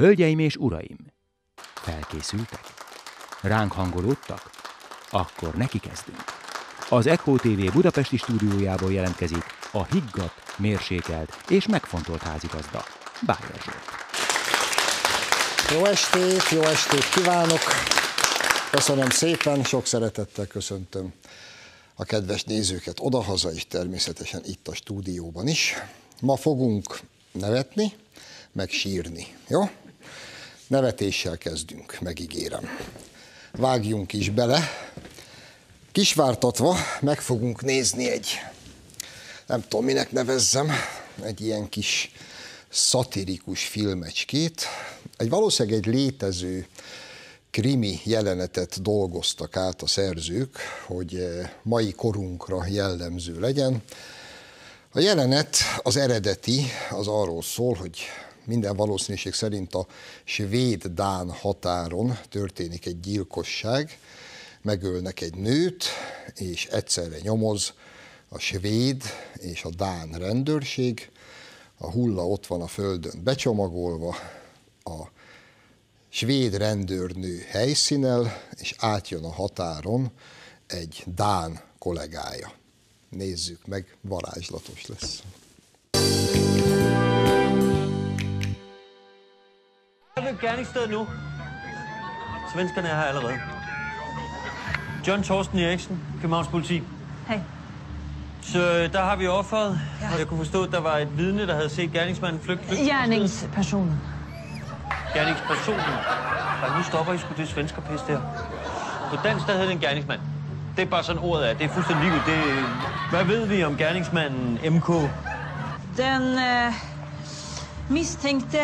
Hölgyeim és uraim, felkészültek? Ránk hangolódtak? Akkor neki kezdünk. Az Echo TV budapesti stúdiójából jelentkezik a higgadt, mérsékelt és megfontolt házigazda, Bájer Zsolt. Jó estét, jó estét kívánok! Köszönöm szépen, sok szeretettel köszöntöm a kedves nézőket odahaza, és természetesen itt a stúdióban is. Ma fogunk nevetni, meg sírni, jó? Nevetéssel kezdünk, megígérem. Vágjunk is bele. Kisvártatva meg fogunk nézni egy, nem tudom minek nevezzem, egy ilyen kis szatirikus filmecskét. Egy valószínűleg egy létező krimi jelenetet dolgoztak át a szerzők, hogy eh, mai korunkra jellemző legyen. A jelenet, az eredeti, az arról szól, hogy minden valószínűség szerint a svéd-dán határon történik egy gyilkosság, megölnek egy nőt, és egyszerre nyomoz a svéd és a dán rendőrség, a hulla ott van a földön becsomagolva, a svéd rendőrnő helyszínel, és átjön a határon egy dán kollégája. Nézzük meg, varázslatos lesz. Gerningsstedet nu. Svenskerne er her allerede. John Thorsten Eriksen, Københavns politi. Hej. Så øh, der har vi offeret, ja. og jeg kunne forstå, at der var et vidne, der havde set gerningsmanden flygte. stedet. Gärningspersonen. Gerningspersonen. Og nu stopper I sgu det svensker pis der. På dansk, der hedder det en gerningsmand. Det er bare sådan ordet er. Det er fuldstændig ligegyldigt. Det, hvad ved vi om gerningsmanden MK? Den eh, misstänkte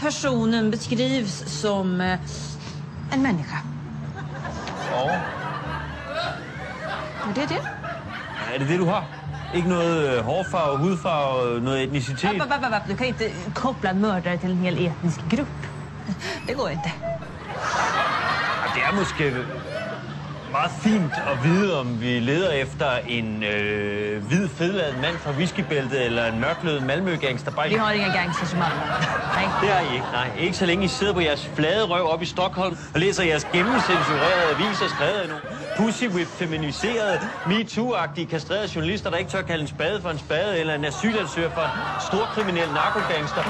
personen beskrivs som eh, en människa. Og Och det är det. er det det, du har? Ikke noget øh, hårfarve, hudfarve, noget etnicitet? App, app, app. Du kan inte koppla en mördare till en hel etnisk grupp. Det går inte. Ja, Det er måske meget fint at vide, om vi leder efter en øh, hvid, fedladet mand fra whiskybæltet eller en mørklødet Malmø-gangster. Bare Vi har inga gangsters i Malmö. Nej. Det har I ikke, nej. Ikke så længe I sidder på jeres flade røv op i Stockholm og læser jeres gennemcensurerede aviser skrevet nogle pussy whip feminiserede, MeToo-agtige, kastrerede journalister, der ikke tør kalde en spade for en spade, eller en asylansøger for en stor kriminel narkogangster.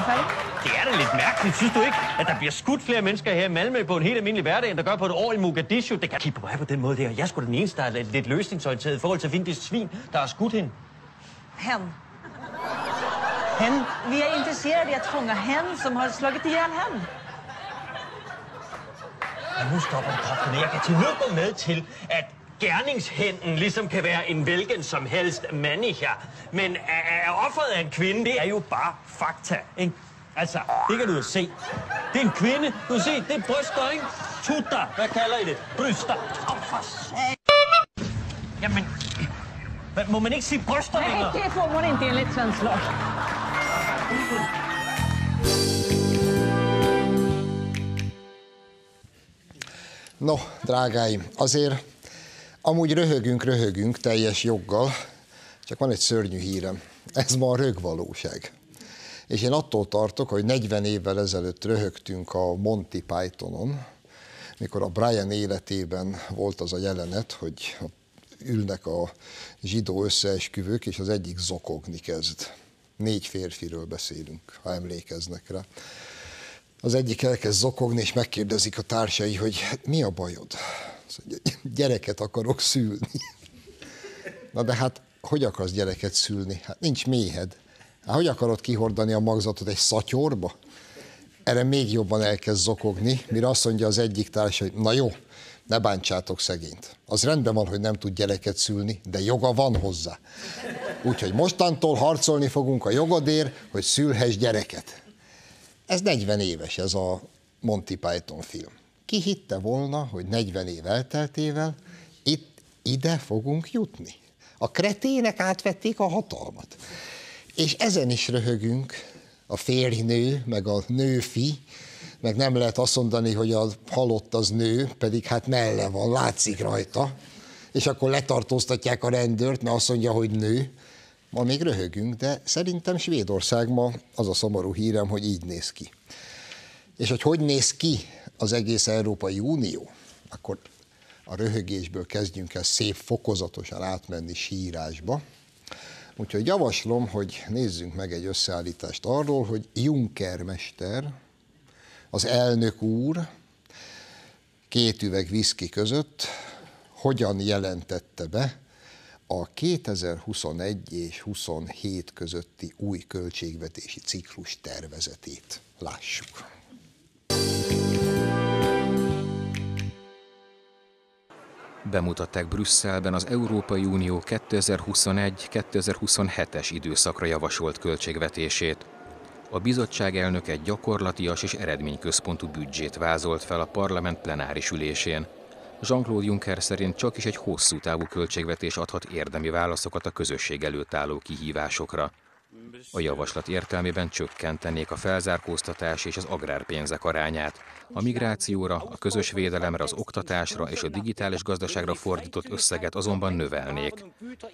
Det er da lidt mærkeligt. Synes du ikke, at der bliver skudt flere mennesker her i Malmø på en helt almindelig hverdag, end der gør på et år i Mogadishu? Det kan kigge på mig på den måde der. Jeg er sgu den eneste, der er lidt- lidt løsningsorienteret i forhold til at finde det svin, der har skudt hende. Hen. Han Vi är intresserade i att fånga hen som har slagit ihjäl hen. Og nu stopper det kraften. Jeg kan til nød gå med til, at gerningshænden ligesom kan være en hvilken som helst manager. Men er, er offeret af en kvinde, det er jo bare fakta, ikke? Altså, det kan du jo se. Det er en kvinde. Du kan se, det er bryster, ikke? Tutter. Hvad kalder I det? Bryster. Åh, oh, for sag. Jamen, må man ikke sige bryster Nej, længere? det får man inte enligt svensk lag. No, drágáim, azért amúgy röhögünk, röhögünk teljes joggal, csak van egy szörnyű hírem. Ez ma a rögvalóság. És én attól tartok, hogy 40 évvel ezelőtt röhögtünk a Monty Pythonon, mikor a Brian életében volt az a jelenet, hogy ülnek a zsidó összeesküvők, és az egyik zokogni kezd. Négy férfiről beszélünk, ha emlékeznek rá. Az egyik elkezd zokogni, és megkérdezik a társai, hogy mi a bajod? Gyereket akarok szülni. Na de hát, hogy akarsz gyereket szülni? Hát nincs méhed. Hát hogy akarod kihordani a magzatot egy szatyorba? Erre még jobban elkezd zokogni, mire azt mondja az egyik társa, hogy na jó, ne bántsátok szegényt. Az rendben van, hogy nem tud gyereket szülni, de joga van hozzá. Úgyhogy mostantól harcolni fogunk a jogodért, hogy szülhess gyereket. Ez 40 éves, ez a Monty Python film. Ki hitte volna, hogy 40 év elteltével itt ide fogunk jutni? A kretének átvették a hatalmat. És ezen is röhögünk, a férjnő, meg a nőfi, meg nem lehet azt mondani, hogy a halott az nő, pedig hát melle van, látszik rajta, és akkor letartóztatják a rendőrt, mert azt mondja, hogy nő. Ma még röhögünk, de szerintem Svédország ma az a szomorú hírem, hogy így néz ki. És hogy hogy néz ki az egész Európai Unió, akkor a röhögésből kezdjünk el szép fokozatosan átmenni sírásba. Úgyhogy javaslom, hogy nézzünk meg egy összeállítást arról, hogy Juncker mester, az elnök úr két üveg viszki között hogyan jelentette be a 2021 és 27 közötti új költségvetési ciklus tervezetét. Lássuk. Bemutatták Brüsszelben az Európai Unió 2021-2027-es időszakra javasolt költségvetését. A bizottság elnöke gyakorlatias és eredményközpontú büdzsét vázolt fel a parlament plenáris ülésén. Jean-Claude Juncker szerint csak is egy hosszú távú költségvetés adhat érdemi válaszokat a közösség előtt álló kihívásokra. A javaslat értelmében csökkentenék a felzárkóztatás és az agrárpénzek arányát. A migrációra, a közös védelemre, az oktatásra és a digitális gazdaságra fordított összeget azonban növelnék.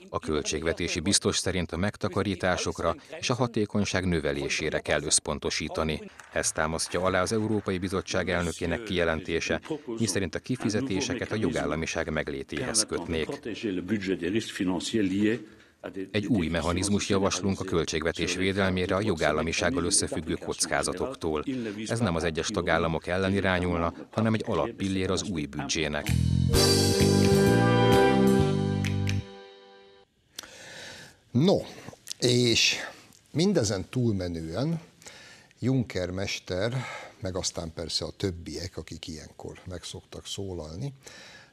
A költségvetési biztos szerint a megtakarításokra és a hatékonyság növelésére kell összpontosítani. Ezt támasztja alá az Európai Bizottság elnökének kijelentése, miszerint a kifizetéseket a jogállamiság meglétéhez kötnék. Egy új mechanizmus javaslunk a költségvetés védelmére a jogállamisággal összefüggő kockázatoktól. Ez nem az egyes tagállamok ellen irányulna, hanem egy alappillér az új büdzsének. No, és mindezen túlmenően Juncker mester, meg aztán persze a többiek, akik ilyenkor meg szoktak szólalni,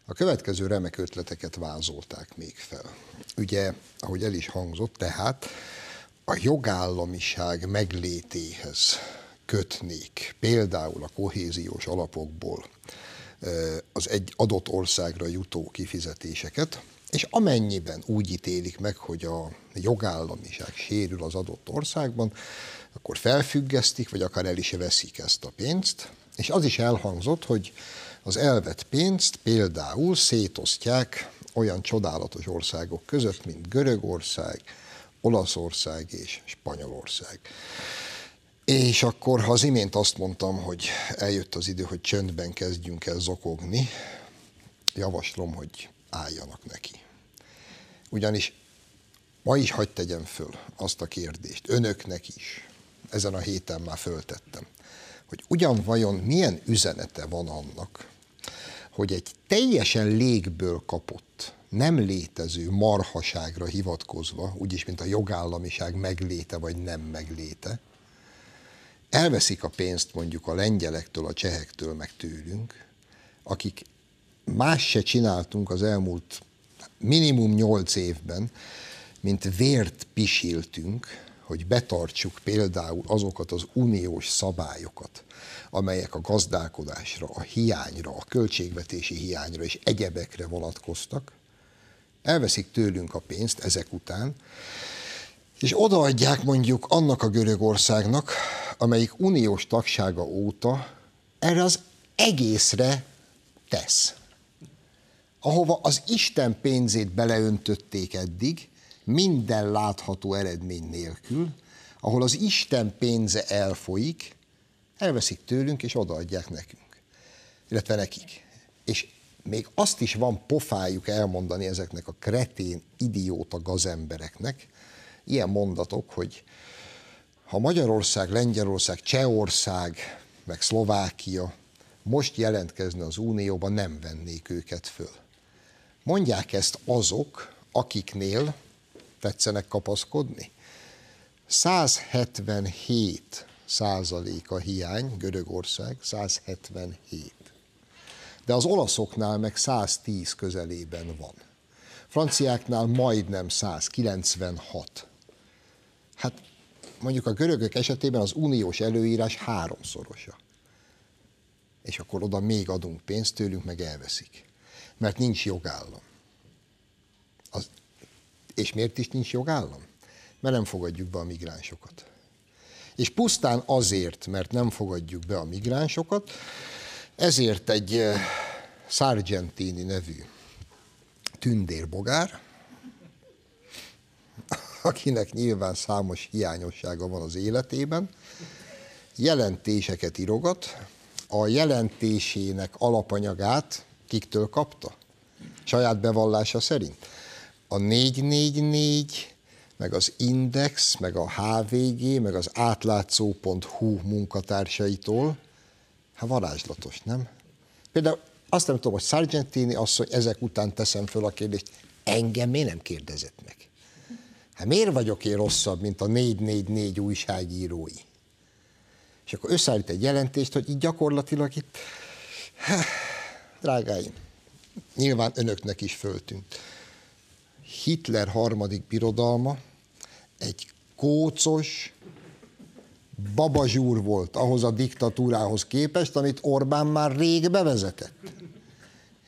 a következő remek ötleteket vázolták még fel. Ugye, ahogy el is hangzott, tehát a jogállamiság meglétéhez kötnék például a kohéziós alapokból az egy adott országra jutó kifizetések,et és amennyiben úgy ítélik meg, hogy a jogállamiság sérül az adott országban, akkor felfüggesztik, vagy akár el is veszik ezt a pénzt, és az is elhangzott, hogy az elvett pénzt például szétosztják olyan csodálatos országok között, mint Görögország, Olaszország és Spanyolország. És akkor, ha az imént azt mondtam, hogy eljött az idő, hogy csöndben kezdjünk el zokogni, javaslom, hogy álljanak neki. Ugyanis ma is hagyd tegyem föl azt a kérdést, önöknek is, ezen a héten már föltettem, hogy ugyan vajon milyen üzenete van annak, hogy egy teljesen légből kapott, nem létező marhaságra hivatkozva, úgyis, mint a jogállamiság megléte vagy nem megléte, elveszik a pénzt mondjuk a lengyelektől, a csehektől, meg tőlünk, akik más se csináltunk az elmúlt minimum nyolc évben, mint vért pisiltünk, hogy betartsuk például azokat az uniós szabályokat, amelyek a gazdálkodásra, a hiányra, a költségvetési hiányra és egyebekre vonatkoztak, elveszik tőlünk a pénzt ezek után, és odaadják mondjuk annak a Görögországnak, amelyik uniós tagsága óta erre az egészre tesz. Ahova az Isten pénzét beleöntötték eddig, minden látható eredmény nélkül, ahol az Isten pénze elfolyik, elveszik tőlünk és odaadják nekünk, illetve nekik. És még azt is van pofájuk elmondani ezeknek a kretén, idióta gazembereknek, ilyen mondatok, hogy ha Magyarország, Lengyelország, Csehország, meg Szlovákia most jelentkezne az Unióban, nem vennék őket föl. Mondják ezt azok, akiknél tetszenek kapaszkodni? 177 százalék a hiány, Görögország 177. De az olaszoknál meg 110 közelében van. Franciáknál majdnem 196. Hát mondjuk a görögök esetében az uniós előírás háromszorosa. És akkor oda még adunk pénzt tőlünk, meg elveszik. Mert nincs jogállam. Az, és miért is nincs jogállam? Mert nem fogadjuk be a migránsokat és pusztán azért, mert nem fogadjuk be a migránsokat, ezért egy Sargentini nevű tündérbogár, akinek nyilván számos hiányossága van az életében, jelentéseket írogat, a jelentésének alapanyagát kiktől kapta? Saját bevallása szerint. A 444, meg az Index, meg a HVG, meg az átlátszó.hu munkatársaitól. Hát varázslatos, nem? Például azt nem tudom, hogy Sargentini asszony, ezek után teszem föl a kérdést, engem miért nem kérdezett meg? Hát miért vagyok én rosszabb, mint a 444 újságírói? És akkor összeállít egy jelentést, hogy így gyakorlatilag itt, drágáim, nyilván önöknek is föltűnt. Hitler harmadik birodalma egy kócos babazsúr volt ahhoz a diktatúrához képest, amit Orbán már rég bevezetett.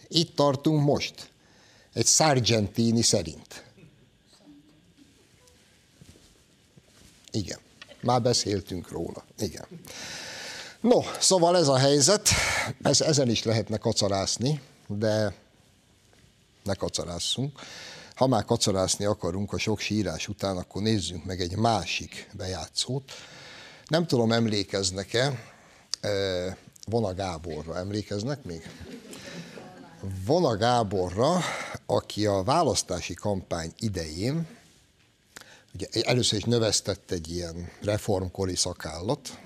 Itt tartunk most, egy Sargentini szerint. Igen, már beszéltünk róla. Igen. No, szóval ez a helyzet, ez, ezen is lehetne kacarászni, de ne kacarásszunk. Ha már kacarászni akarunk a sok sírás után, akkor nézzünk meg egy másik bejátszót. Nem tudom, emlékeznek-e, Vona Gáborra emlékeznek még? Vona Gáborra, aki a választási kampány idején, ugye először is növesztett egy ilyen reformkori szakállat,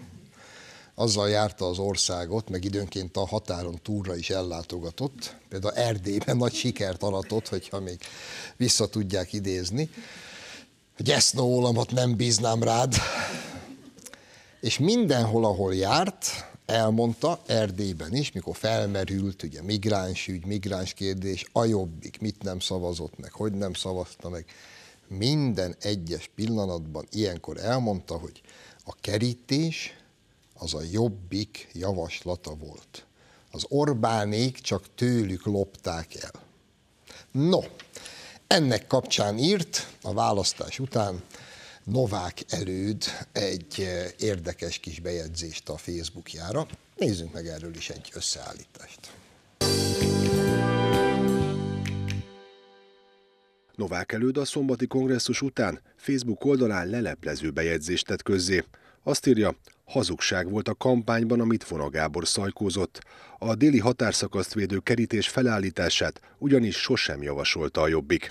azzal járta az országot, meg időnként a határon túlra is ellátogatott. Például Erdélyben nagy sikert aratott, hogyha még vissza tudják idézni. Gyesznóolamat nem bíznám rád. És mindenhol, ahol járt, elmondta, Erdélyben is, mikor felmerült ugye migráns ügy, migráns kérdés, a jobbik, mit nem szavazott meg, hogy nem szavazta meg. Minden egyes pillanatban ilyenkor elmondta, hogy a kerítés az a jobbik javaslata volt. Az Orbánék csak tőlük lopták el. No, ennek kapcsán írt a választás után Novák előd egy eh, érdekes kis bejegyzést a Facebookjára. Nézzünk meg erről is egy összeállítást. Novák előd a szombati kongresszus után Facebook oldalán leleplező bejegyzést tett közzé. Azt írja, hazugság volt a kampányban, amit Fona Gábor szajkózott. A déli határszakaszt védő kerítés felállítását ugyanis sosem javasolta a Jobbik.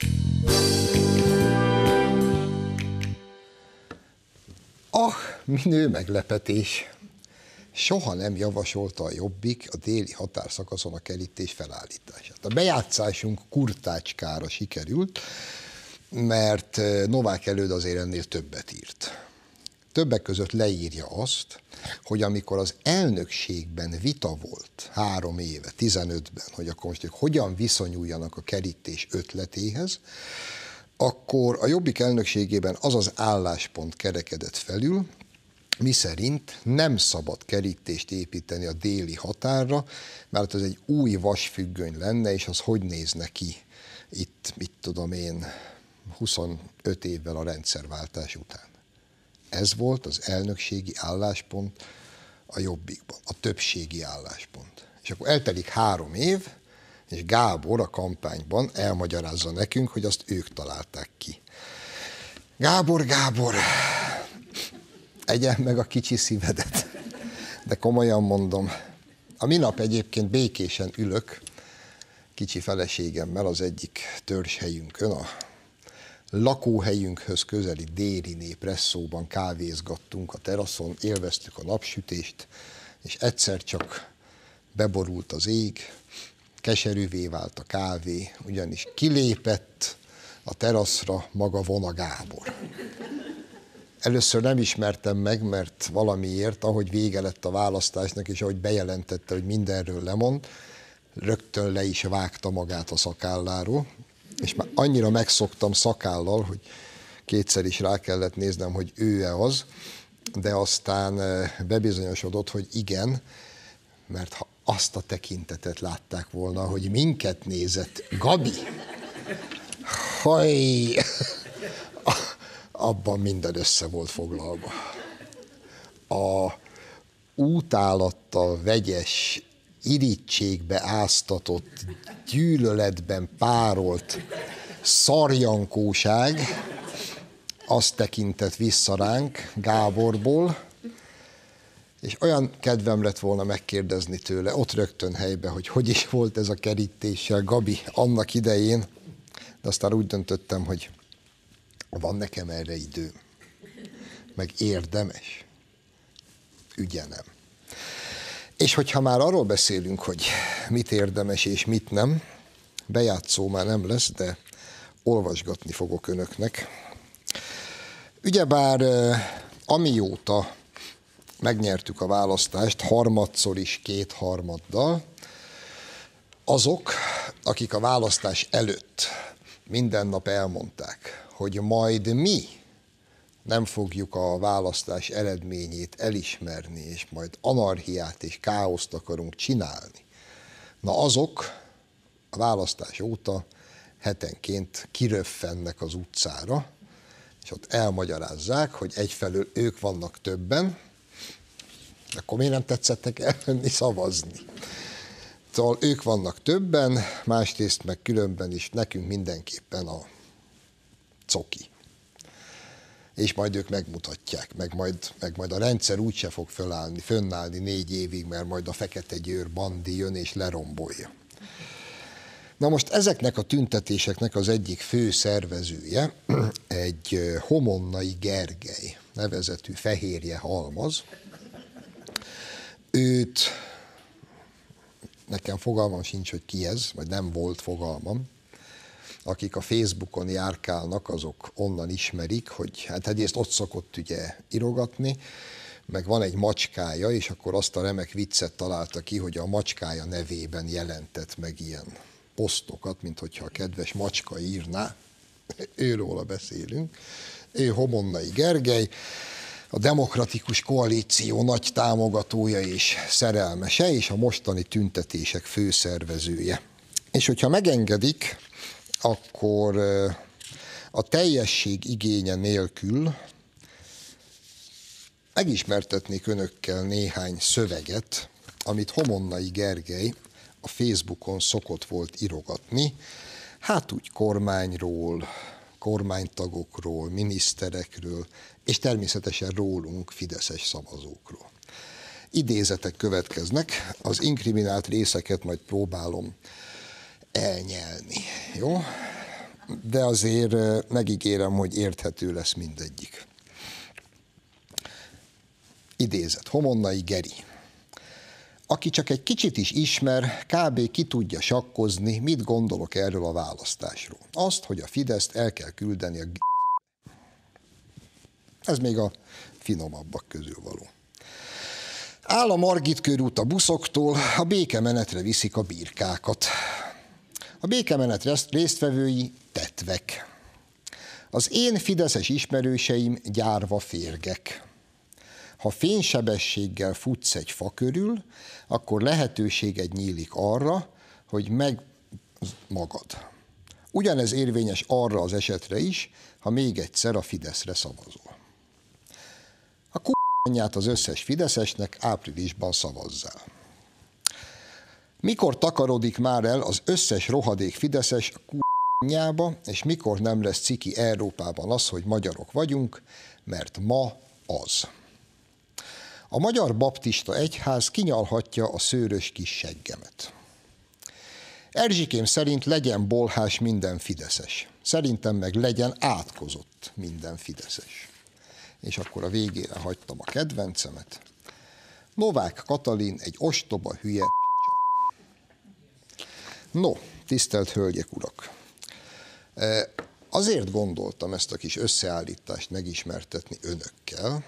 Ah, minő meglepetés! Soha nem javasolta a Jobbik a déli határszakaszon a kerítés felállítását. A bejátszásunk kurtácskára sikerült, mert eh, Novák előd azért ennél többet írt. Többek között leírja azt, hogy amikor az elnökségben vita volt három éve, 15-ben, hogy akkor most hogyan viszonyuljanak a kerítés ötletéhez, akkor a Jobbik elnökségében az az álláspont kerekedett felül, mi szerint nem szabad kerítést építeni a déli határra, mert az egy új vasfüggöny lenne, és az hogy nézne ki itt, mit tudom én, 25 évvel a rendszerváltás után. Ez volt az elnökségi álláspont a jobbikban, a többségi álláspont. És akkor eltelik három év, és Gábor a kampányban elmagyarázza nekünk, hogy azt ők találták ki. Gábor, Gábor, egyen meg a kicsi szívedet. De komolyan mondom, a minap egyébként békésen ülök, kicsi feleségemmel az egyik törzshelyünkön, a lakóhelyünkhöz közeli Dériné presszóban kávézgattunk a teraszon, élveztük a napsütést, és egyszer csak beborult az ég, keserűvé vált a kávé, ugyanis kilépett a teraszra maga Vona Gábor. Először nem ismertem meg, mert valamiért, ahogy vége lett a választásnak, és ahogy bejelentette, hogy mindenről lemond, rögtön le is vágta magát a szakálláról, és már annyira megszoktam szakállal, hogy kétszer is rá kellett néznem, hogy ő-e az, de aztán eh, bebizonyosodott, hogy igen, mert ha azt a tekintetet látták volna, hogy minket nézett Gabi, haj, abban minden össze volt foglalva. A útálattal vegyes, irítségbe áztatott, gyűlöletben párolt szarjankóság, azt tekintett vissza ránk Gáborból, És olyan kedvem lett volna megkérdezni tőle, ott rögtön helybe, hogy hogy is volt ez a kerítéssel Gabi annak idején, de aztán úgy döntöttem, hogy van nekem erre idő, meg érdemes, ügyenem. És hogyha már arról beszélünk, hogy mit érdemes és mit nem, bejátszó már nem lesz, de olvasgatni fogok önöknek. Ugyebár amióta megnyertük a választást, harmadszor is két harmaddal, azok, akik a választás előtt minden nap elmondták, hogy majd mi nem fogjuk a választás eredményét elismerni, és majd anarhiát és káoszt akarunk csinálni. Na azok a választás óta hetenként kiröffennek az utcára, és ott elmagyarázzák, hogy egyfelől ők vannak többen, akkor miért nem tetszettek elmenni szavazni? Szóval ők vannak többen, másrészt meg különben is nekünk mindenképpen a coki. És majd ők megmutatják, meg majd, meg majd a rendszer úgyse fog fölállni, fönnállni négy évig, mert majd a fekete győr bandi jön és lerombolja. Na most ezeknek a tüntetéseknek az egyik fő szervezője egy Homonnai Gergely nevezetű fehérje halmaz. Őt nekem fogalmam sincs, hogy ki ez, vagy nem volt fogalmam. Akik a Facebookon járkálnak, azok onnan ismerik, hogy hát egyrészt ott szokott ugye irogatni, meg van egy macskája, és akkor azt a remek viccet találta ki, hogy a macskája nevében jelentett meg ilyen posztokat, mint hogyha a kedves macska írná, őróla beszélünk, ő Homonnai Gergely, a demokratikus koalíció nagy támogatója és szerelmese, és a mostani tüntetések főszervezője. És hogyha megengedik, akkor a teljesség igénye nélkül megismertetnék önökkel néhány szöveget, amit Homonnai Gergely a Facebookon szokott volt irogatni, hát úgy kormányról, kormánytagokról, miniszterekről, és természetesen rólunk, fideszes szavazókról. Idézetek következnek, az inkriminált részeket majd próbálom elnyelni, jó? De azért megígérem, hogy érthető lesz mindegyik. Idézet, Homonnai Geri. Aki csak egy kicsit is ismer, kb. ki tudja sakkozni, mit gondolok erről a választásról. Azt, hogy a Fideszt el kell küldeni a Ez még a finomabbak közül való. Áll a Margit körút a buszoktól, a békemenetre viszik a birkákat. A békemenet résztvevői tetvek. Az én fideszes ismerőseim gyárva férgek. Ha fénysebességgel futsz egy fa körül, akkor lehetőséged nyílik arra, hogy meg magad. Ugyanez érvényes arra az esetre is, ha még egyszer a Fideszre szavazol. A k***nyát az összes Fideszesnek áprilisban szavazzál. Mikor takarodik már el az összes rohadék Fideszes k***nyába, és mikor nem lesz ciki Európában az, hogy magyarok vagyunk, mert ma az. A Magyar Baptista Egyház kinyalhatja a szőrös kis seggemet. Erzsikém szerint legyen bolhás minden fideszes. Szerintem meg legyen átkozott minden fideszes. És akkor a végére hagytam a kedvencemet. Novák Katalin egy ostoba hülye No, tisztelt hölgyek, urak! E, azért gondoltam ezt a kis összeállítást megismertetni önökkel,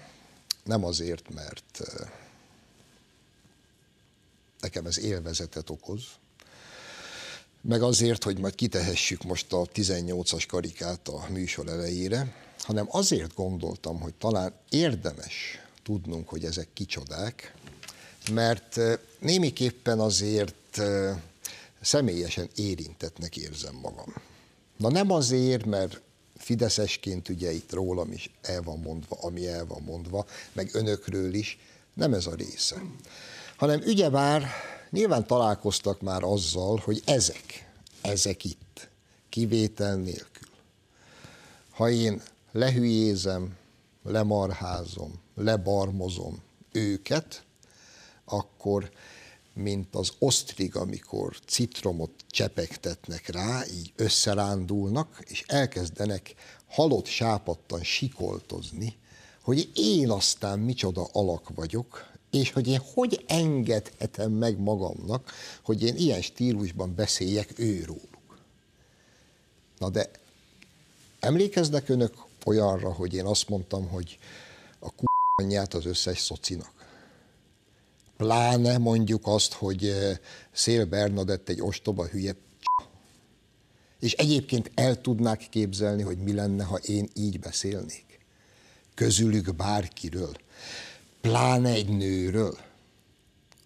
nem azért, mert nekem ez élvezetet okoz, meg azért, hogy majd kitehessük most a 18-as karikát a műsor elejére, hanem azért gondoltam, hogy talán érdemes tudnunk, hogy ezek kicsodák, mert némiképpen azért személyesen érintetnek érzem magam. Na nem azért, mert fideszesként ugye itt rólam is el van mondva, ami el van mondva, meg önökről is, nem ez a része. Hanem ugyebár nyilván találkoztak már azzal, hogy ezek, ezek itt, kivétel nélkül. Ha én lehülyézem, lemarházom, lebarmozom, őket, akkor mint az osztrig, amikor citromot csepegtetnek rá, így összerándulnak, és elkezdenek halott sápattan sikoltozni, hogy én aztán micsoda alak vagyok, és hogy én hogy engedhetem meg magamnak, hogy én ilyen stílusban beszéljek őróluk. Na de emlékeznek önök olyanra, hogy én azt mondtam, hogy a k***anyját az összes szocinak? Pláne mondjuk azt, hogy eh, Szél Bernadett egy ostoba hülye és egyébként el tudnák képzelni, hogy mi lenne, ha én így beszélnék. Közülük bárkiről. Pláne egy nőről.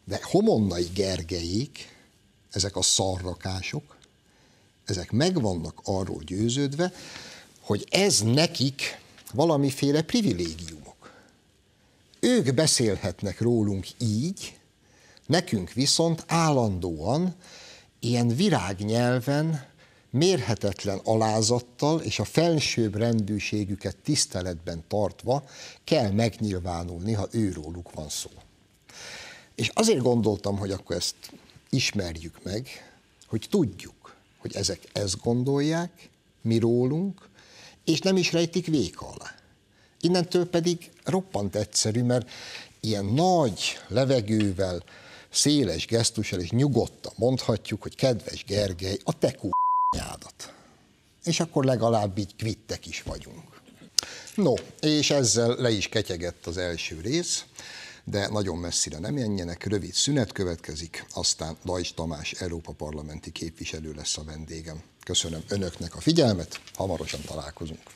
De Homonnai Gergelyék, ezek a szarrakások, ezek meg vannak arról győződve, hogy ez nekik valamiféle privilégiumok. Ők beszélhetnek rólunk így, nekünk viszont állandóan ilyen virágnyelven, mérhetetlen alázattal és a felsőbb rendűségüket tiszteletben tartva kell megnyilvánulni, ha őróluk van szó. És azért gondoltam, hogy akkor ezt ismerjük meg, hogy tudjuk, hogy ezek ezt gondolják, mi rólunk, és nem is rejtik véka alá. Innentől pedig roppant egyszerű, mert ilyen nagy levegővel, széles gesztussal és nyugodtan mondhatjuk, hogy kedves Gergely, a te nyádat. És akkor legalább így kvittek is vagyunk. No, és ezzel le is ketyegett az első rész, de nagyon messzire nem menjenek, rövid szünet következik, aztán Lajs Tamás Európa Parlamenti képviselő lesz a vendégem. Köszönöm önöknek a figyelmet, hamarosan találkozunk.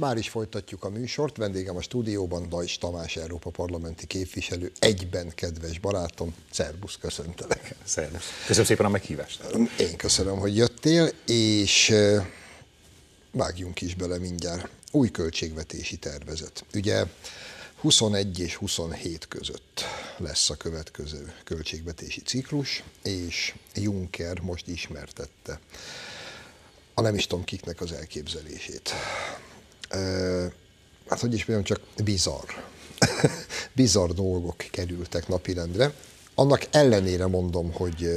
Már is folytatjuk a műsort. Vendégem a stúdióban Dajs Tamás, Európa Parlamenti képviselő, egyben kedves barátom. Szerbusz, köszöntelek. Szerbusz. Köszönöm szépen a meghívást. Én köszönöm, hogy jöttél, és vágjunk is bele mindjárt. Új költségvetési tervezet. Ugye 21 és 27 között lesz a következő költségvetési ciklus, és Juncker most ismertette a nem is tudom kiknek az elképzelését hát hogy is mondjam, csak bizarr. bizarr dolgok kerültek napirendre. Annak ellenére mondom, hogy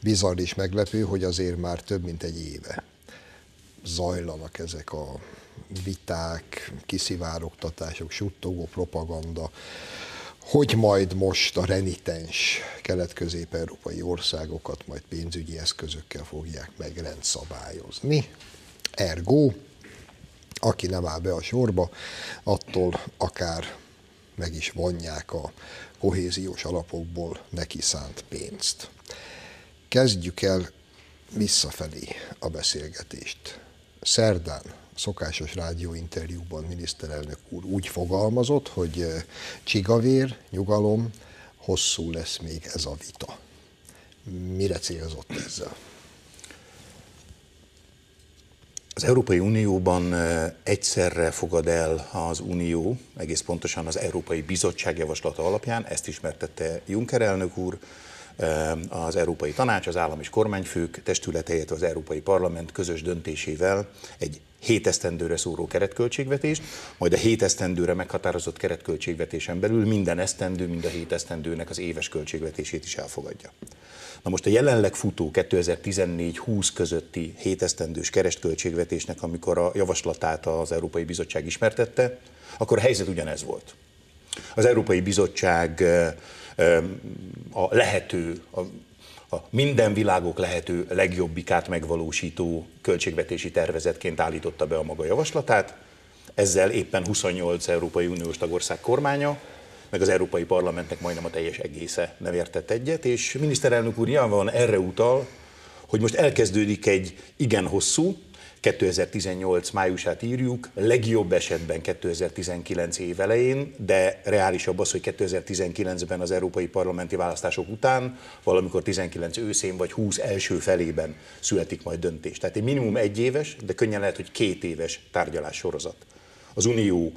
bizarr és meglepő, hogy azért már több mint egy éve zajlanak ezek a viták, kiszivárogtatások, suttogó propaganda, hogy majd most a renitens kelet-közép-európai országokat majd pénzügyi eszközökkel fogják megrendszabályozni. Ergo, aki nem áll be a sorba, attól akár meg is vonják a kohéziós alapokból neki szánt pénzt. Kezdjük el visszafelé a beszélgetést. Szerdán szokásos rádióinterjúban miniszterelnök úr úgy fogalmazott, hogy eh, csigavér, nyugalom, hosszú lesz még ez a vita. Mire célzott ezzel? Az Európai Unióban egyszerre fogad el az Unió, egész pontosan az Európai Bizottság javaslata alapján, ezt ismertette Juncker elnök úr, az Európai Tanács, az állam és kormányfők testületeit, az Európai Parlament közös döntésével egy hét esztendőre szóró keretköltségvetést, majd a hét esztendőre meghatározott keretköltségvetésen belül minden esztendő, mind a hét esztendőnek az éves költségvetését is elfogadja. Na most a jelenleg futó 2014-20 közötti hétesztendős kerestköltségvetésnek, amikor a javaslatát az Európai Bizottság ismertette, akkor a helyzet ugyanez volt. Az Európai Bizottság a lehető, a, a minden világok lehető legjobbikát megvalósító költségvetési tervezetként állította be a maga javaslatát, ezzel éppen 28 Európai Uniós tagország kormánya, meg az Európai Parlamentnek majdnem a teljes egésze nem értett egyet, és miniszterelnök úr nyilvánvalóan erre utal, hogy most elkezdődik egy igen hosszú, 2018 májusát írjuk, legjobb esetben 2019 év elején, de reálisabb az, hogy 2019-ben az európai parlamenti választások után, valamikor 19 őszén vagy 20 első felében születik majd döntés. Tehát egy minimum egy éves, de könnyen lehet, hogy két éves tárgyalás sorozat. Az Unió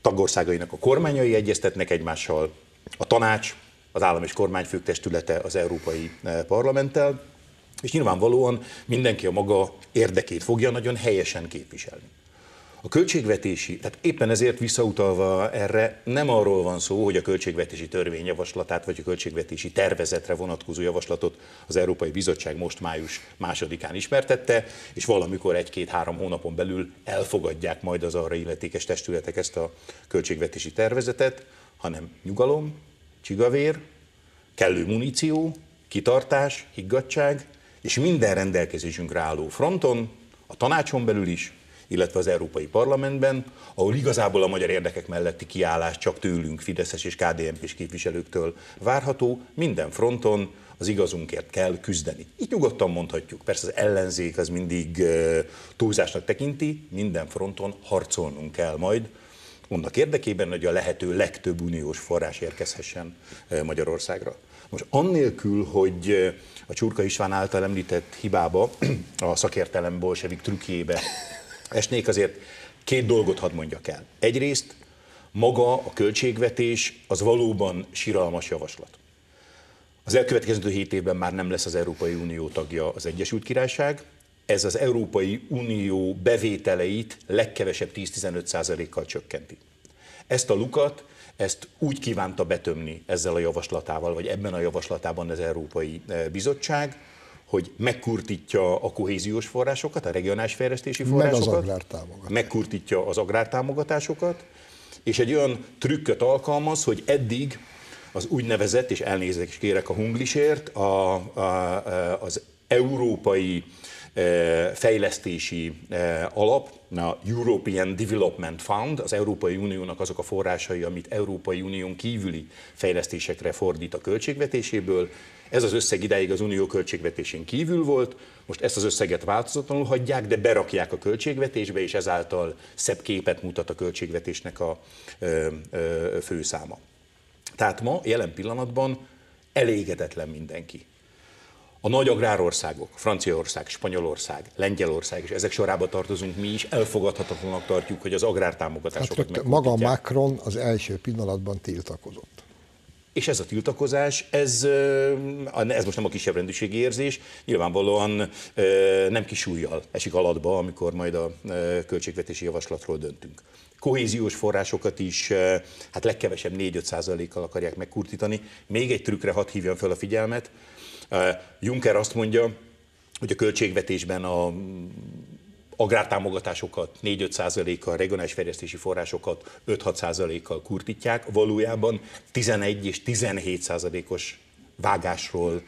tagországainak a kormányai egyeztetnek egymással, a tanács, az állam és kormányfők testülete az Európai eh, Parlamenttel, és nyilvánvalóan mindenki a maga érdekét fogja nagyon helyesen képviselni. A költségvetési, tehát éppen ezért visszautalva erre nem arról van szó, hogy a költségvetési törvényjavaslatát vagy a költségvetési tervezetre vonatkozó javaslatot az Európai Bizottság most május másodikán ismertette, és valamikor egy-két-három hónapon belül elfogadják majd az arra illetékes testületek ezt a költségvetési tervezetet, hanem nyugalom, csigavér, kellő muníció, kitartás, higgadság, és minden rendelkezésünkre álló fronton, a tanácson belül is, illetve az Európai Parlamentben, ahol igazából a magyar érdekek melletti kiállás csak tőlünk, Fideszes és KDNP-s képviselőktől várható, minden fronton az igazunkért kell küzdeni. Itt nyugodtan mondhatjuk, persze az ellenzék az mindig túlzásnak tekinti, minden fronton harcolnunk kell majd, annak érdekében, hogy a lehető legtöbb uniós forrás érkezhessen Magyarországra. Most annélkül, hogy a Csurka István által említett hibába, a szakértelem bolsevik trükkjébe esnék, azért két dolgot hadd mondjak el. Egyrészt maga a költségvetés az valóban siralmas javaslat. Az elkövetkező hét évben már nem lesz az Európai Unió tagja az Egyesült Királyság, ez az Európai Unió bevételeit legkevesebb 10-15%-kal csökkenti. Ezt a lukat ezt úgy kívánta betömni ezzel a javaslatával, vagy ebben a javaslatában az Európai eh, Bizottság, hogy megkurtítja a kohéziós forrásokat, a regionális fejlesztési forrásokat, Meg az agrártámogatásokat. megkurtítja az agrártámogatásokat, és egy olyan trükköt alkalmaz, hogy eddig az úgynevezett, és elnézést kérek a hunglisért, a, a, az európai fejlesztési alap, a European Development Fund, az Európai Uniónak azok a forrásai, amit Európai Unión kívüli fejlesztésekre fordít a költségvetéséből. Ez az összeg idáig az unió költségvetésén kívül volt, most ezt az összeget változatlanul hagyják, de berakják a költségvetésbe, és ezáltal szebb képet mutat a költségvetésnek a főszáma. Tehát ma, jelen pillanatban elégedetlen mindenki a nagy agrárországok, Franciaország, Spanyolország, Lengyelország, és ezek sorába tartozunk mi is, elfogadhatatlanak tartjuk, hogy az agrártámogatásokat hát, Maga Macron az első pillanatban tiltakozott. És ez a tiltakozás, ez, ez most nem a kisebb rendűségi érzés, nyilvánvalóan nem kis esik alatba, amikor majd a költségvetési javaslatról döntünk. Kohéziós forrásokat is hát legkevesebb 4-5 százalékkal akarják megkurtítani. Még egy trükkre hadd hívjam fel a figyelmet, Juncker azt mondja, hogy a költségvetésben a agrártámogatásokat 4-5%-kal, regionális fejlesztési forrásokat 5-6%-kal kurtítják, valójában 11 és 17%-os vágásról,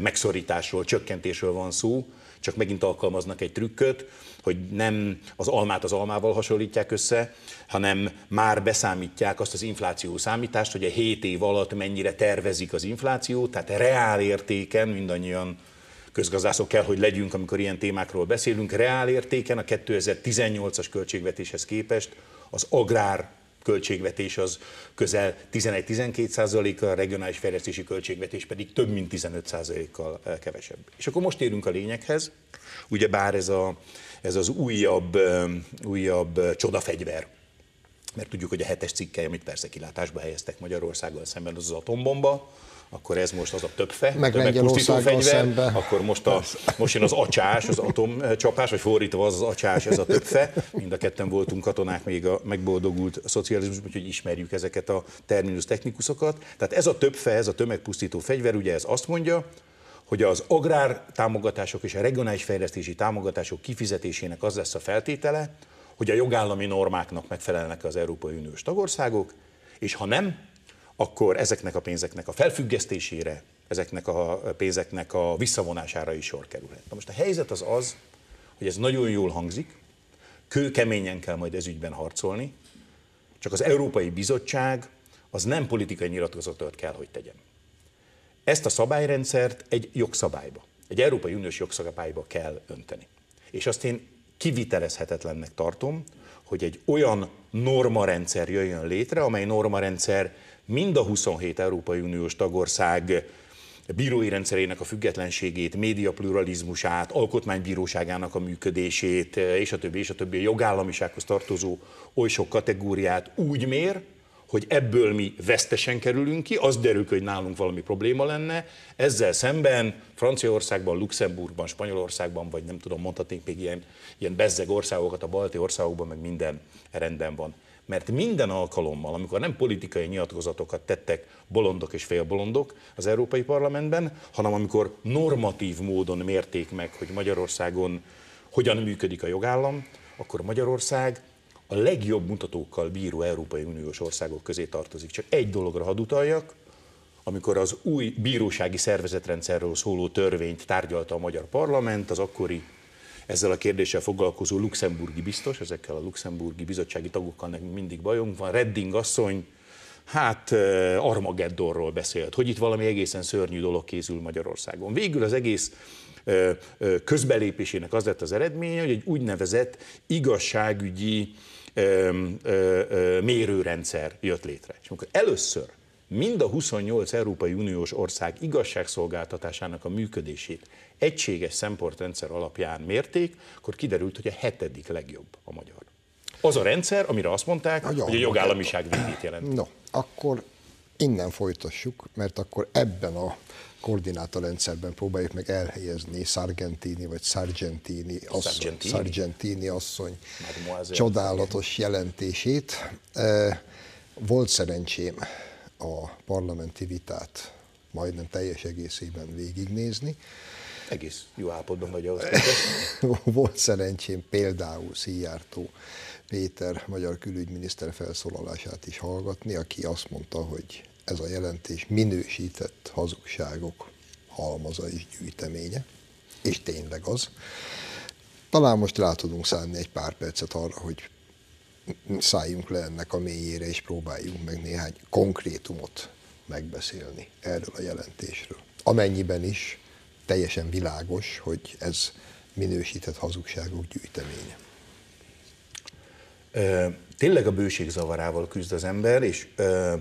megszorításról, csökkentésről van szó, csak megint alkalmaznak egy trükköt, hogy nem az almát az almával hasonlítják össze, hanem már beszámítják azt az infláció számítást, hogy a 7 év alatt mennyire tervezik az inflációt, tehát reál értéken mindannyian közgazdászok kell, hogy legyünk, amikor ilyen témákról beszélünk, reál értéken a 2018-as költségvetéshez képest az agrár költségvetés az közel 11-12 százalékkal, a regionális fejlesztési költségvetés pedig több mint 15 százalékkal kevesebb. És akkor most érünk a lényeghez, ugye bár ez, a, ez az újabb, újabb csodafegyver, mert tudjuk, hogy a hetes cikkely, amit persze kilátásba helyeztek Magyarországgal szemben, az az atombomba, akkor ez most az a többfe, meg a fegyver, szembe. akkor most, a, most jön az acsás, az atomcsapás, vagy fordítva az az acsás, ez a többfe. Mind a ketten voltunk katonák még a megboldogult szocializmusban, úgyhogy ismerjük ezeket a terminus technikusokat. Tehát ez a többfe, ez a tömegpusztító fegyver, ugye ez azt mondja, hogy az agrár támogatások és a regionális fejlesztési támogatások kifizetésének az lesz a feltétele, hogy a jogállami normáknak megfelelnek az Európai Uniós tagországok, és ha nem, akkor ezeknek a pénzeknek a felfüggesztésére, ezeknek a pénzeknek a visszavonására is sor kerülhet. Na most a helyzet az az, hogy ez nagyon jól hangzik, kőkeményen kell majd ezügyben harcolni, csak az Európai Bizottság az nem politikai nyilatkozatot kell, hogy tegyen. Ezt a szabályrendszert egy jogszabályba, egy Európai Uniós jogszabályba kell önteni. És azt én kivitelezhetetlennek tartom, hogy egy olyan normarendszer jöjjön létre, amely normarendszer mind a 27 Európai Uniós tagország bírói rendszerének a függetlenségét, médiapluralizmusát, alkotmánybíróságának a működését, és a többi, és a többi a jogállamisághoz tartozó oly sok kategóriát úgy mér, hogy ebből mi vesztesen kerülünk ki, az derül hogy nálunk valami probléma lenne, ezzel szemben Franciaországban, Luxemburgban, Spanyolországban, vagy nem tudom, mondhatnék még ilyen, ilyen bezzeg országokat, a balti országokban, meg minden rendben van. Mert minden alkalommal, amikor nem politikai nyilatkozatokat tettek bolondok és félbolondok az Európai Parlamentben, hanem amikor normatív módon mérték meg, hogy Magyarországon hogyan működik a jogállam, akkor Magyarország a legjobb mutatókkal bíró Európai Uniós országok közé tartozik. Csak egy dologra hadd utaljak, amikor az új bírósági szervezetrendszerről szóló törvényt tárgyalta a magyar parlament, az akkori ezzel a kérdéssel foglalkozó luxemburgi biztos, ezekkel a luxemburgi bizottsági tagokkal nekünk mindig bajunk van, Redding asszony, hát Armageddonról beszélt, hogy itt valami egészen szörnyű dolog készül Magyarországon. Végül az egész közbelépésének az lett az eredménye, hogy egy úgynevezett igazságügyi mérőrendszer jött létre. És amikor először mind a 28 Európai Uniós ország igazságszolgáltatásának a működését egységes szempontrendszer alapján mérték, akkor kiderült, hogy a hetedik legjobb a magyar. Az a rendszer, amire azt mondták, hogy a jogállamiság végét jelent. No, akkor innen folytassuk, mert akkor ebben a koordinátorrendszerben próbáljuk meg elhelyezni Sargentini vagy Sargentini asszony, Sargentini, Sargentini asszony csodálatos jelentését. E, volt szerencsém a parlamenti vitát majdnem teljes egészében végignézni. Egész jó állapotban vagy ahhoz Volt szerencsém például Szijjártó Péter, magyar külügyminiszter felszólalását is hallgatni, aki azt mondta, hogy ez a jelentés minősített hazugságok halmaza és gyűjteménye, és tényleg az. Talán most rá tudunk szállni egy pár percet arra, hogy szálljunk le ennek a mélyére, és próbáljunk meg néhány konkrétumot megbeszélni erről a jelentésről. Amennyiben is teljesen világos, hogy ez minősített hazugságok gyűjteménye. Tényleg a bőség zavarával küzd az ember, és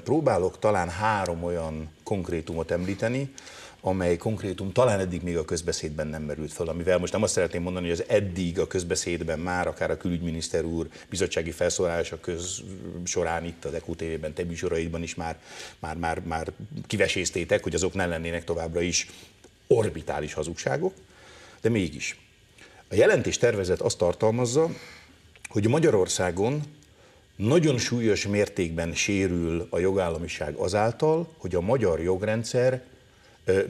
próbálok talán három olyan konkrétumot említeni, amely konkrétum talán eddig még a közbeszédben nem merült föl, amivel most nem azt szeretném mondani, hogy az eddig a közbeszédben már akár a külügyminiszter úr bizottsági felszólalása köz során itt az EKU TV-ben, te műsoraidban is már, már, már, már kiveséztétek, hogy azok ne lennének továbbra is orbitális hazugságok, de mégis. A jelentés tervezet azt tartalmazza, hogy Magyarországon nagyon súlyos mértékben sérül a jogállamiság azáltal, hogy a magyar jogrendszer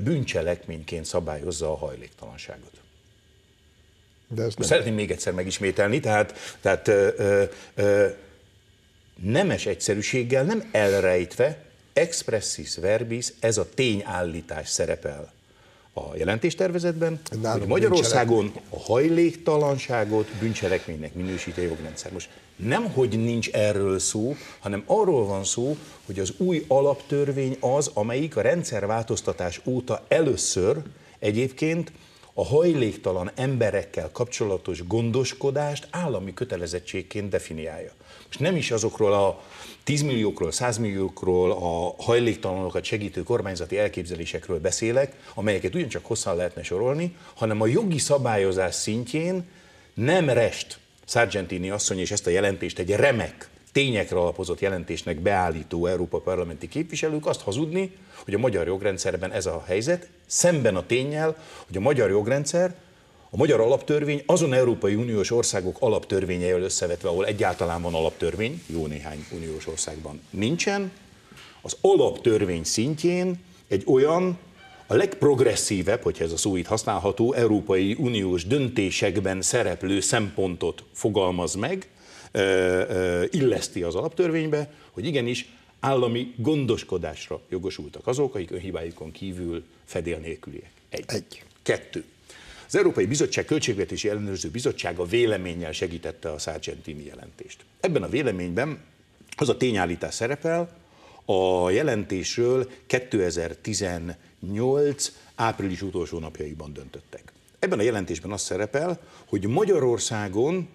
bűncselekményként szabályozza a hajléktalanságot. De ezt nem. Szeretném még egyszer megismételni, tehát, tehát ö, ö, nemes egyszerűséggel, nem elrejtve, expressis verbis, ez a tényállítás szerepel a jelentéstervezetben, Nálunk hogy Magyarországon a hajléktalanságot bűncselekménynek minősíti a jogrendszer. Most nem, hogy nincs erről szó, hanem arról van szó, hogy az új alaptörvény az, amelyik a rendszerváltoztatás óta először egyébként a hajléktalan emberekkel kapcsolatos gondoskodást állami kötelezettségként definiálja. Most nem is azokról a 10 milliókról, 100 milliókról, a hajléktalanokat segítő kormányzati elképzelésekről beszélek, amelyeket ugyancsak hosszan lehetne sorolni, hanem a jogi szabályozás szintjén nem rest Sargentini asszony és ezt a jelentést egy remek, tényekre alapozott jelentésnek beállító Európa parlamenti képviselők azt hazudni, hogy a magyar jogrendszerben ez a helyzet, szemben a tényel, hogy a magyar jogrendszer a magyar alaptörvény azon Európai Uniós országok alaptörvényeivel összevetve, ahol egyáltalán van alaptörvény, jó néhány uniós országban nincsen, az alaptörvény szintjén egy olyan, a legprogresszívebb, hogyha ez a szó itt használható, Európai Uniós döntésekben szereplő szempontot fogalmaz meg, illeszti az alaptörvénybe, hogy igenis állami gondoskodásra jogosultak azok, akik önhibájukon kívül fedél nélküliek. Egy. Egy. Kettő. Az Európai Bizottság Költségvetési Ellenőrző Bizottsága véleménnyel segítette a Sargentini jelentést. Ebben a véleményben az a tényállítás szerepel, a jelentésről 2018 április utolsó napjaiban döntöttek. Ebben a jelentésben az szerepel, hogy Magyarországon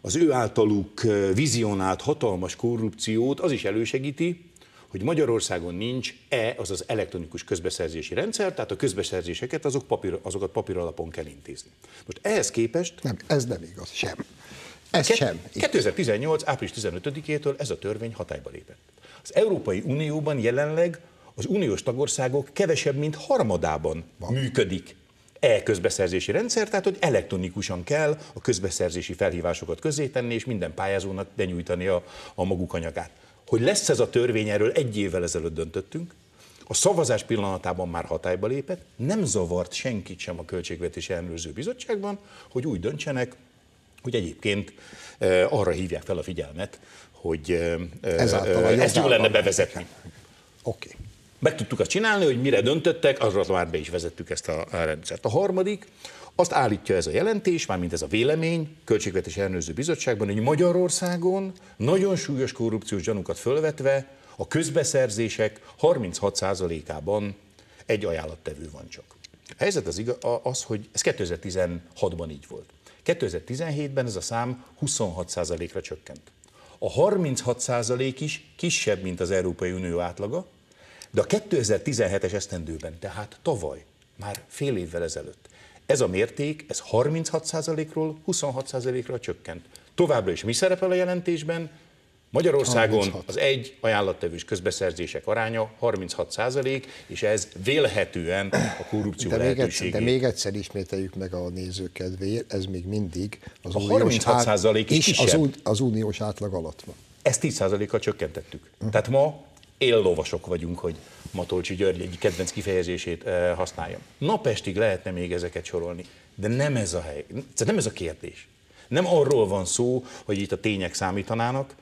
az ő általuk vizionált hatalmas korrupciót az is elősegíti, hogy Magyarországon nincs E, azaz elektronikus közbeszerzési rendszer, tehát a közbeszerzéseket azok papír, azokat papír alapon kell intézni. Most ehhez képest... Nem, ez nem igaz, sem. Ez Ke- sem. 2018. április 15-től ez a törvény hatályba lépett. Az Európai Unióban jelenleg az uniós tagországok kevesebb, mint harmadában Van. működik e-közbeszerzési rendszer, tehát hogy elektronikusan kell a közbeszerzési felhívásokat közzétenni, és minden pályázónak benyújtani a, a maguk anyagát. Hogy lesz ez a törvény, erről egy évvel ezelőtt döntöttünk, a szavazás pillanatában már hatályba lépett, nem zavart senkit sem a Költségvetési Ellenőrző Bizottságban, hogy úgy döntsenek, hogy egyébként e, arra hívják fel a figyelmet, hogy e, Ezáltal a e, ezt jó lenne bevezetni. Oké. Meg tudtuk azt csinálni, hogy mire döntöttek, arra már be is vezettük ezt a rendszert. A harmadik, azt állítja ez a jelentés, mármint ez a vélemény, Költségvetési Ellenőrző Bizottságban, hogy Magyarországon nagyon súlyos korrupciós gyanúkat fölvetve a közbeszerzések 36%-ában egy ajánlattevő van csak. A helyzet az, az, hogy ez 2016-ban így volt. 2017-ben ez a szám 26%-ra csökkent. A 36% is kisebb, mint az Európai Unió átlaga, de a 2017-es esztendőben, tehát tavaly, már fél évvel ezelőtt, ez a mérték, ez 36%-ról 26%-ra csökkent. Továbbra is mi szerepel a jelentésben? Magyarországon 36. az egy ajánlattevős közbeszerzések aránya 36 százalék, és ez vélhetően a korrupció De még, egyszer, de még egyszer ismételjük meg a néző kedvéért, ez még mindig az A uniós 36% is is az, az uniós átlag alatt van. Ezt 10%-kal csökkentettük. Tehát ma éllovasok vagyunk, hogy Matolcsi György egyik kedvenc kifejezését eh, használjam. Napestig lehetne még ezeket sorolni, de nem ez a hely, nem ez a kérdés. Nem arról van szó, hogy itt a tények számítanának.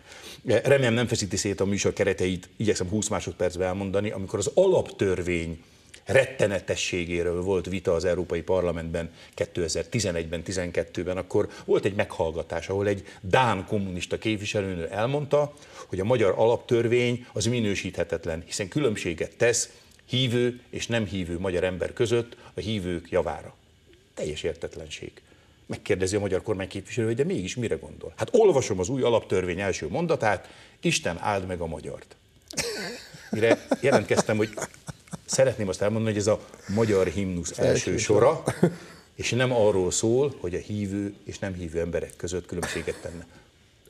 Eh, Remélem nem feszíti szét a műsor kereteit, igyekszem 20 másodpercben elmondani, amikor az alaptörvény rettenetességéről volt vita az Európai Parlamentben 2011-ben, 12-ben, akkor volt egy meghallgatás, ahol egy Dán kommunista képviselőnő elmondta, hogy a magyar alaptörvény az minősíthetetlen, hiszen különbséget tesz hívő és nem hívő magyar ember között a hívők javára. Teljes értetlenség. Megkérdezi a magyar kormány képviselő, hogy de mégis mire gondol? Hát olvasom az új alaptörvény első mondatát, Isten áld meg a magyart. Mire jelentkeztem, hogy szeretném azt elmondani, hogy ez a magyar himnusz első sora, és nem arról szól, hogy a hívő és nem hívő emberek között különbséget tenne.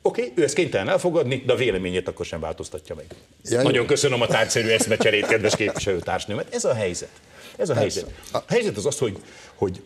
Oké, okay, ő ezt kénytelen elfogadni, de a véleményét akkor sem változtatja meg. Ja, jó. Nagyon köszönöm a tárgyszerű eszmecserét, kedves képviselőtársnőmet. Ez a helyzet. Ez a helyzet. A helyzet az az, hogy, hogy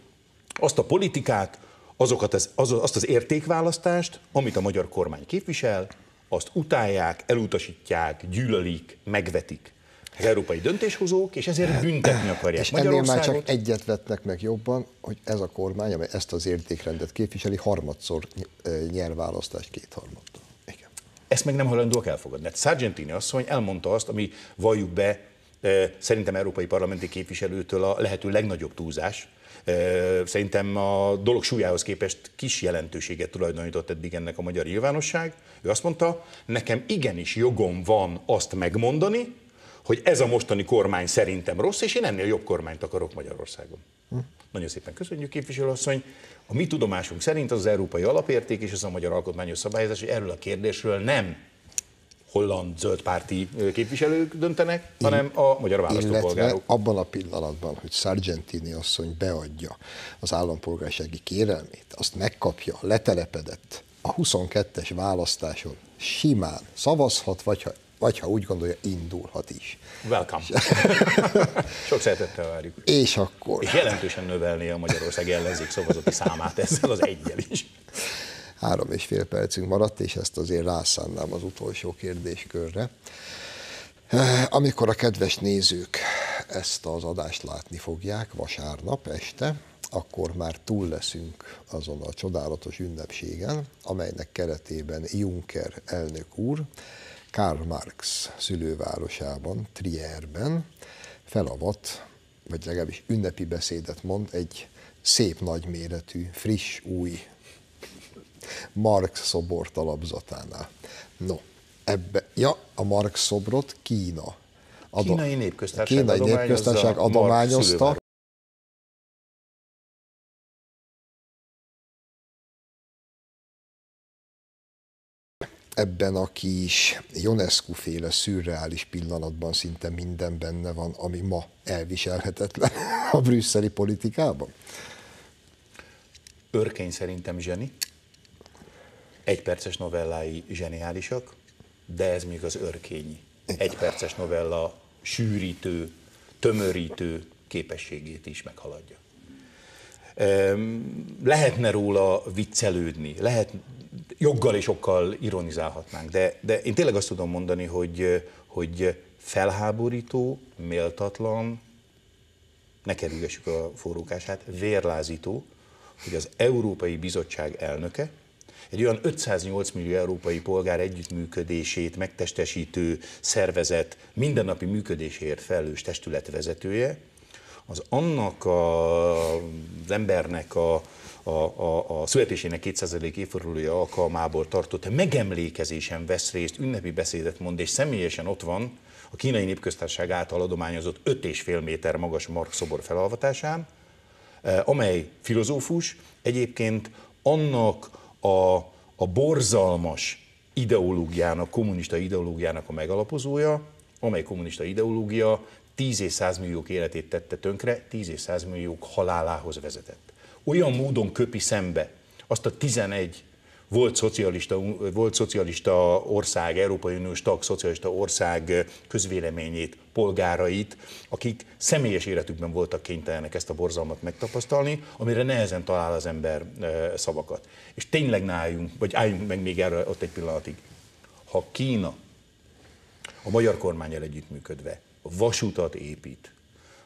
azt a politikát, azokat az, az, azt az értékválasztást, amit a magyar kormány képvisel, azt utálják, elutasítják, gyűlölik, megvetik az európai döntéshozók, és ezért büntetni akarják És ennél már csak egyet vetnek meg jobban, hogy ez a kormány, amely ezt az értékrendet képviseli, harmadszor ö, nyer választást kétharmaddal. Igen. Ezt meg nem hajlandóak elfogadni. Hát Sargentini asszony elmondta azt, ami valljuk be, eh, szerintem európai parlamenti képviselőtől a lehető legnagyobb túlzás. Eh, Szerintem a dolog súlyához képest kis jelentőséget tulajdonított eddig ennek a magyar nyilvánosság. Ő azt mondta, nekem igenis jogom van azt megmondani, hogy ez a mostani kormány szerintem rossz, és én ennél jobb kormányt akarok Magyarországon. Nagyon szépen köszönjük, képviselőasszony. A mi tudomásunk szerint az az európai alapérték és ez a magyar alkotmányos szabályozás, hogy erről a kérdésről nem holland zöldpárti képviselők döntenek, hanem a magyar választópolgárok. abban a pillanatban, hogy Sargentini asszony beadja az állampolgársági kérelmét, azt megkapja, letelepedett a 22-es választáson, simán szavazhat, vagy ha, vagy ha úgy gondolja, indulhat is. Welcome. Sok szeretettel várjuk. És akkor És jelentősen növelné a Magyarország ellenzék szavazati számát ezzel az egyel is. három és fél percünk maradt, és ezt azért rászánnám az utolsó kérdéskörre. Amikor a kedves nézők ezt az adást látni fogják vasárnap este, akkor már túl leszünk azon a csodálatos ünnepségen, amelynek keretében Juncker elnök úr Karl Marx szülővárosában, Trierben felavat, vagy legalábbis ünnepi beszédet mond egy szép nagyméretű, friss, új Marx szobor talapzatánál. No, ebbe, ja, a Marx szobrot Kína. Ado, Kínai népköztársaság, Kínai népköztársaság adományozta. Ebben a kis Ionescu féle szürreális pillanatban szinte minden benne van, ami ma elviselhetetlen a brüsszeli politikában? Örkény szerintem zseni. Egyperces novellái zseniálisak, de ez még az örkényi. Egyperces novella sűrítő, tömörítő képességét is meghaladja. Lehetne róla viccelődni, lehet, joggal és okkal ironizálhatnánk, de, de én tényleg azt tudom mondani, hogy, hogy felháborító, méltatlan, ne kerülgessük a forrókását, vérlázító, hogy az Európai Bizottság elnöke, egy olyan 508 millió európai polgár együttműködését megtestesítő szervezet mindennapi működéséért felelős testület vezetője, az annak a, az embernek a, a, a, a születésének 200. évfordulója alkalmából tartott megemlékezésen vesz részt, ünnepi beszédet mond, és személyesen ott van a kínai népköztársaság által adományozott 5,5 méter magas Mark szobor felalvatásán, eh, amely filozófus egyébként annak a, a borzalmas ideológiának, kommunista ideológiának a megalapozója, amely kommunista ideológia 10 és 100 milliók életét tette tönkre, 10 és 100 milliók halálához vezetett. Olyan módon köpi szembe azt a 11 volt szocialista, volt szocialista ország, Európai Uniós tag szocialista ország közvéleményét, polgárait, akik személyes életükben voltak kénytelenek ezt a borzalmat megtapasztalni, amire nehezen talál az ember szavakat. És tényleg ne álljunk, vagy álljunk meg még erre ott egy pillanatig. Ha Kína a magyar kormányjal együttműködve vasutat épít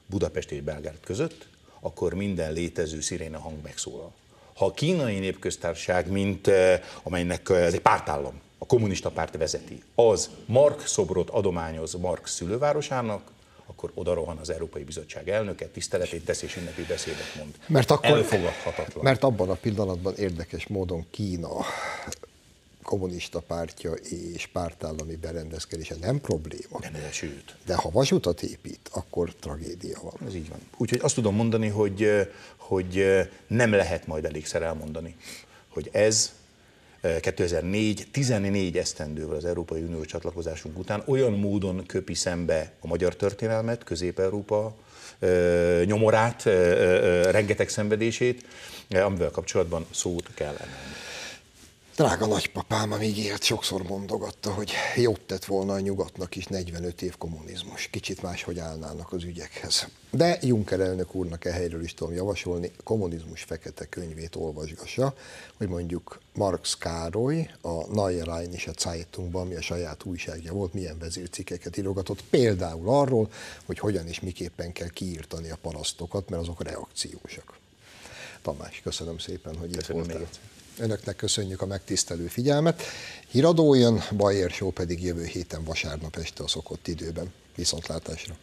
Budapest és Belgrád között, akkor minden létező sziréna hang megszólal. Ha a kínai népköztársaság, mint eh, amelynek eh, ez egy pártállam, a kommunista párt vezeti, az Mark szobrot adományoz Mark szülővárosának, akkor oda rohan az Európai Bizottság elnöke, tiszteletét tesz és ünnepi beszédet mond. Mert akkor, Elfogadhatatlan. Mert abban a pillanatban érdekes módon Kína kommunista pártja és pártállami berendezkedése nem probléma. Nem, de sőt. De ha vasutat épít, akkor tragédia van. Ez így van. Úgyhogy azt tudom mondani, hogy, hogy nem lehet majd elégszer elmondani, hogy ez 2004, 14 esztendővel az Európai Unió csatlakozásunk után olyan módon köpi szembe a magyar történelmet, Közép-Európa nyomorát, rengeteg szenvedését, amivel kapcsolatban szót kell emelni. Drága nagypapám, amíg élt, sokszor mondogatta, hogy jót tett volna a nyugatnak is 45 év kommunizmus. Kicsit máshogy állnának az ügyekhez. De Juncker elnök úrnak e helyről is tudom javasolni, kommunizmus fekete könyvét olvasgassa, hogy mondjuk Marx Károly a Neue Rhein és a Zeitungban, ami a saját újságja volt, milyen vezércikkeket írogatott, például arról, hogy hogyan és miképpen kell kiírtani a parasztokat, mert azok reakciósak. Tamás, köszönöm szépen, hogy itt voltál. Még. Önöknek köszönjük a megtisztelő figyelmet. Híradó jön, Bayer Show pedig jövő héten vasárnap este a szokott időben. Viszontlátásra!